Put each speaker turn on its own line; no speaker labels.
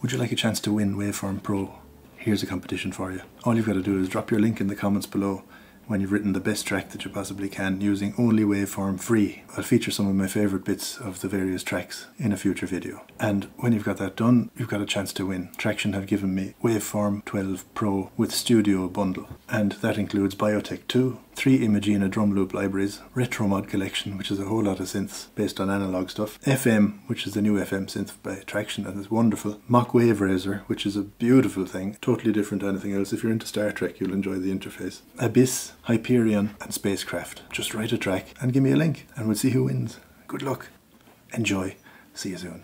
Would you like a chance to win Waveform Pro? Here's a competition for you. All you've got to do is drop your link in the comments below when you've written the best track that you possibly can using only waveform free. I'll feature some of my favourite bits of the various tracks in a future video. And when you've got that done, you've got a chance to win. Tracktion have given me Waveform 12 Pro with Studio bundle. And that includes BioTek 2, three Imagina drum loop libraries, Retromod collection, which is a whole lot of synths based on analog stuff, FM, which is the new FM synth by Tracktion and it's wonderful, MOK Waverazor, which is a beautiful thing, totally different to anything else. If you're into Star Trek, you'll enjoy the interface. Abyss, Hyperion, and Spacecraft. Just write a track and give me a link, and we'll see who wins. Good luck. Enjoy. See you soon.